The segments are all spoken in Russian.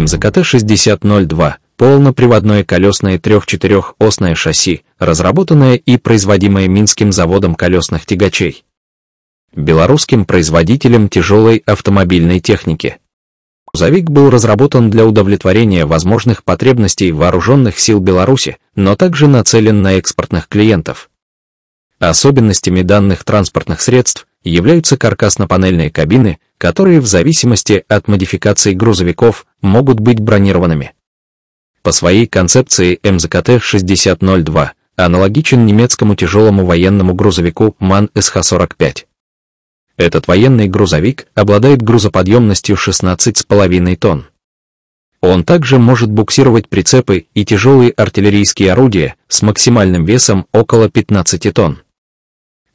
МЗКТ-6002 – полноприводное колесное трех-четырехосное шасси, разработанное и производимое Минским заводом колесных тягачей. Белорусским производителем тяжелой автомобильной техники. Грузовик был разработан для удовлетворения возможных потребностей вооруженных сил Беларуси, но также нацелен на экспортных клиентов. Особенностями данных транспортных средств являются каркасно-панельные кабины, которые в зависимости от модификации грузовиков могут быть бронированными. По своей концепции МЗКТ-6002 аналогичен немецкому тяжелому военному грузовику МАН СХ-45. Этот военный грузовик обладает грузоподъемностью 16,5 тонн. Он также может буксировать прицепы и тяжелые артиллерийские орудия с максимальным весом около 15 тонн.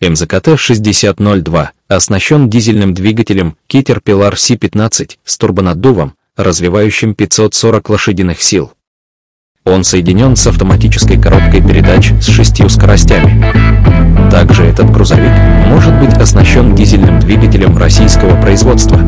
МЗКТ-6002 оснащен дизельным двигателем Caterpillar C15 с турбонаддувом, развивающим 540 лошадиных сил. Он соединен с автоматической коробкой передач с шестью скоростями. Также этот грузовик может быть оснащен дизельным двигателем российского производства.